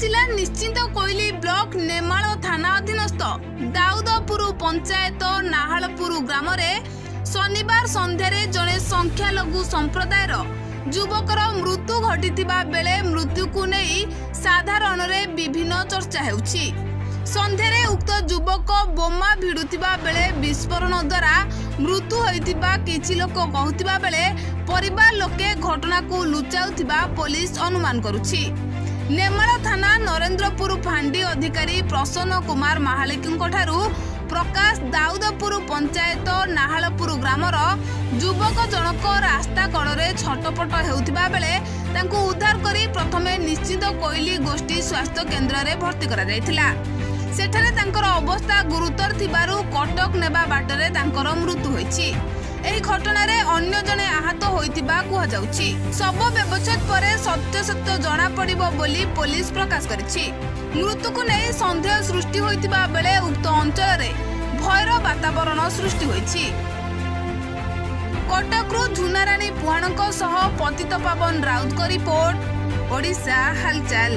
ଜିଲ୍ଲା ନିଶ୍ଚିନ୍ତ କୋଇଲି ବ୍ଲକ ନେମାଳ ଥାନା ଅଧୀନସ୍ଥ ଦାଉଦପୁର ପଞ୍ଚାୟତ ନାହାଳପୁର ଗ୍ରାମରେ ଶନିବାର ସନ୍ଧ୍ୟାରେ ଜଣେ ସଂଖ୍ୟାଲଘୁ ସମ୍ପ୍ରଦାୟର ଯୁବକର ମୃତ୍ୟୁ ଘଟିଥିବା ବେଳେ ମୃତ୍ୟୁକୁ ନେଇ ସାଧାରଣରେ ବିଭିନ୍ନ ଚର୍ଚ୍ଚା ହେଉଛି। ସନ୍ଧ୍ୟାରେ ଉକ୍ତ ଯୁବକ ବୋମା ଭିଡୁଥିବା ବେଳେ ବିସ୍ଫୋରଣ ଦ୍ୱାରା ମୃତ୍ୟୁ ହୋଇଥିବା କିଛି ଲୋକ କହୁଥିବା ବେଳେ ପରିବାର ଲୋକେ ଘଟଣାକୁ ଲୁଚାଉଥିବା ପୋଲିସ ଅନୁମାନ କରୁଛି। ନେମାଳ ଥାନା ନରେନ୍ଦ୍ରପୁର ଫାଣ୍ଡି ଅଧିକାରୀ ପ୍ରସନ୍ନ କୁମାର ମାହାଳିକଙ୍କ ଠାରୁ ପ୍ରକାଶ ଦାଉଦପୁର ପଞ୍ଚାୟତ ନାହାଳପୁର ଗ୍ରାମର ଯୁବକ ଜଣକ ରାସ୍ତା କଡ଼ରେ ଛଟପଟ ହେଉଥିବା ବେଳେ ତାଙ୍କୁ ଉଦ୍ଧାର କରି ପ୍ରଥମେ ନିଶ୍ଚିତ କୋଇଲି ଗୋଷ୍ଠୀ ସ୍ୱାସ୍ଥ୍ୟ କେନ୍ଦ୍ରରେ ଭର୍ତ୍ତି କରାଯାଇଥିଲା। ସେଠାରେ ତାଙ୍କର ଅବସ୍ଥା ଗୁରୁତର ଥିବାରୁ କଟକ ନେବା ବାଟରେ ତାଙ୍କର ମୃତ୍ୟୁ ହୋଇଛି। ଏହି ଘଟଣାରେ ଅନ୍ୟ ଜଣେ ଆହତ ହୋଇଥିବା କୁହାଯାଉଛି। ଶବ ବ୍ୟବଚ୍ଛେଦ ପରେ ସତ୍ୟସତ୍ୟ ଜଣାପଡ଼ିବ ବୋଲି ପୋଲିସ ପ୍ରକାଶ କରିଛି। ମୃତ୍ୟୁକୁ ନେଇ ସନ୍ଦେହ ସୃଷ୍ଟି ହୋଇଥିବା ବେଳେ ଉକ୍ତ ଅଞ୍ଚଳରେ ଭୟର ବାତାବରଣ ସୃଷ୍ଟି ହୋଇଛି। କଟକରୁ ଝୁନାରାଣୀ ପୁହାଣଙ୍କ ସହ ପତିତ ପାବନ ରାଉତଙ୍କ ରିପୋର୍ଟ ଓଡ଼ିଶା ହାଲଚାଲ।